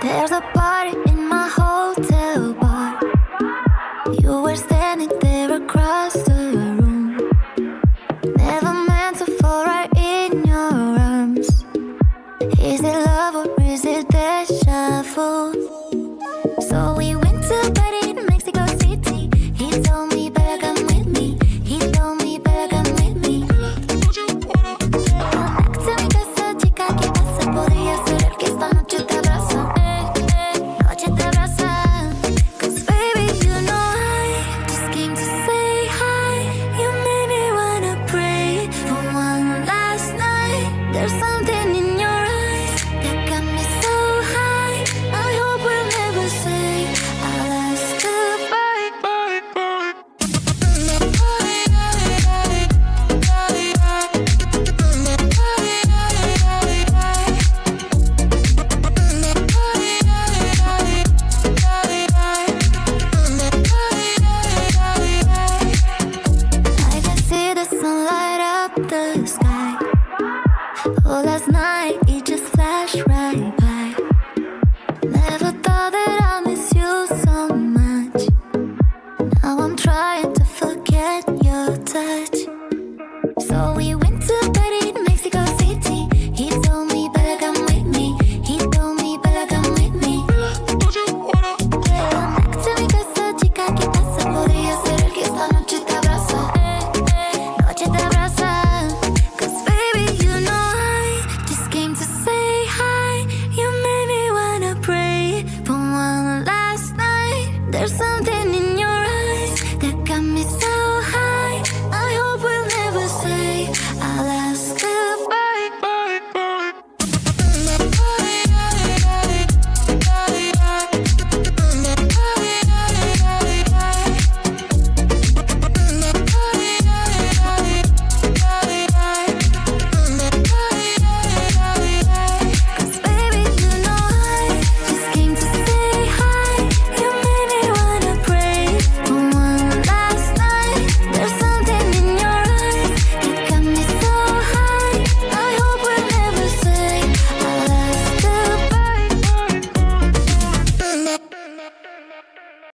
There's a party in my hotel bar. You were standing there across There's something All last night it just flashed right by. Never thought that I'd miss you so much. Now I'm trying to forget your touch. came to say